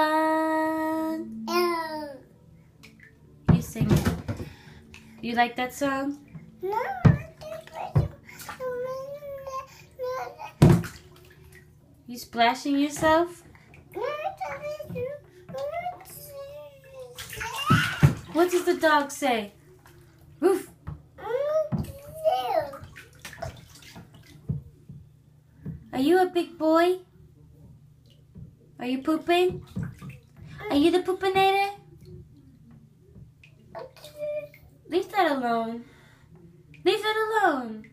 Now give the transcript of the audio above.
Oh. You sing it. You like that song? No. You splashing yourself? What does the dog say? Woof. Are you a big boy? Are you pooping? Are you the poopinator? Leave that alone. Leave it alone.